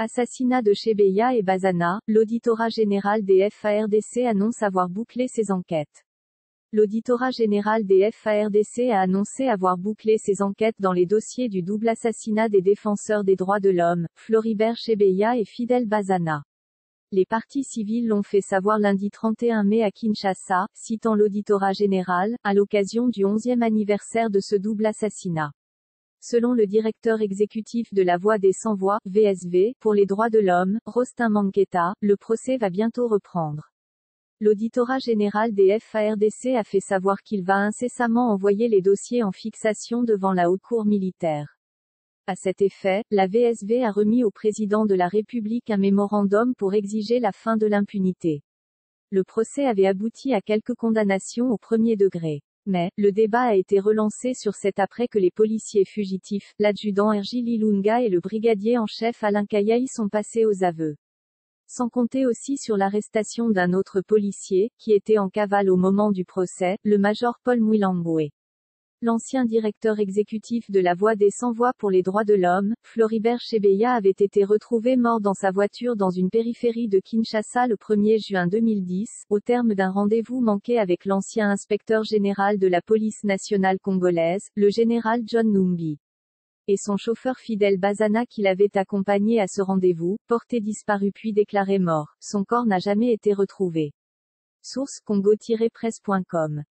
Assassinat de Chebeya et Bazana, l'auditorat général des FARDC annonce avoir bouclé ses enquêtes. L'auditorat général des FARDC a annoncé avoir bouclé ses enquêtes dans les dossiers du double assassinat des défenseurs des droits de l'homme, Floribert Chebeya et Fidel Bazana. Les partis civils l'ont fait savoir lundi 31 mai à Kinshasa, citant l'auditorat général, à l'occasion du 11e anniversaire de ce double assassinat. Selon le directeur exécutif de la Voix des Sans-Voix, VSV, pour les droits de l'homme, Rostin Manqueta, le procès va bientôt reprendre. L'auditorat général des FARDC a fait savoir qu'il va incessamment envoyer les dossiers en fixation devant la haute cour militaire. À cet effet, la VSV a remis au président de la République un mémorandum pour exiger la fin de l'impunité. Le procès avait abouti à quelques condamnations au premier degré. Mais, le débat a été relancé sur cet après que les policiers fugitifs, l'adjudant Ergil Ilunga et le brigadier en chef Alain Kayaï sont passés aux aveux. Sans compter aussi sur l'arrestation d'un autre policier, qui était en cavale au moment du procès, le major Paul Mouilamboué. L'ancien directeur exécutif de la Voix des Sans-Voix pour les droits de l'homme, Floribert Chebeya avait été retrouvé mort dans sa voiture dans une périphérie de Kinshasa le 1er juin 2010, au terme d'un rendez-vous manqué avec l'ancien inspecteur général de la police nationale congolaise, le général John Numbi. Et son chauffeur fidèle Bazana qui l'avait accompagné à ce rendez-vous, porté disparu puis déclaré mort. Son corps n'a jamais été retrouvé. Source Congo-presse.com